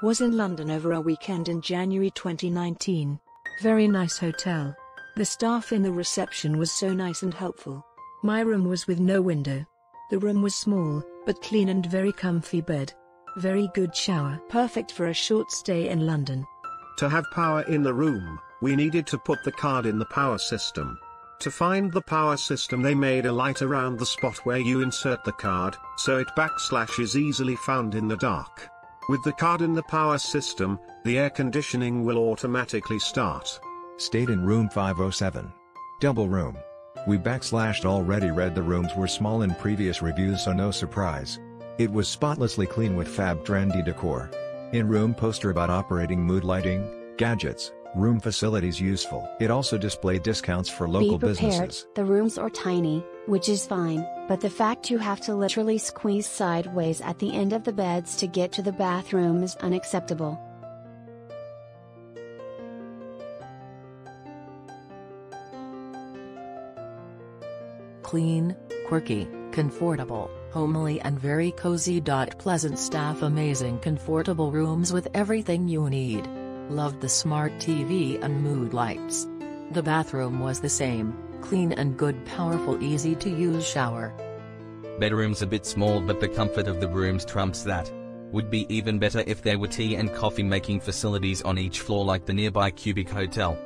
Was in London over a weekend in January 2019. Very nice hotel. The staff in the reception was so nice and helpful. My room was with no window. The room was small, but clean and very comfy bed. Very good shower. Perfect for a short stay in London. To have power in the room, we needed to put the card in the power system. To find the power system they made a light around the spot where you insert the card, so it backslash is easily found in the dark. With the card in the power system, the air conditioning will automatically start. Stayed in room 507. Double room. We backslashed already read the rooms were small in previous reviews so no surprise. It was spotlessly clean with fab trendy decor. In room poster about operating mood lighting, gadgets, room facilities useful. It also displayed discounts for local Be prepared, businesses. the rooms are tiny, which is fine, but the fact you have to literally squeeze sideways at the end of the beds to get to the bathroom is unacceptable. Clean, quirky, comfortable, homely and very cozy. Pleasant staff amazing comfortable rooms with everything you need. Loved the smart TV and mood lights. The bathroom was the same, clean and good powerful easy to use shower. Bedroom's a bit small but the comfort of the rooms trumps that. Would be even better if there were tea and coffee making facilities on each floor like the nearby Cubic Hotel.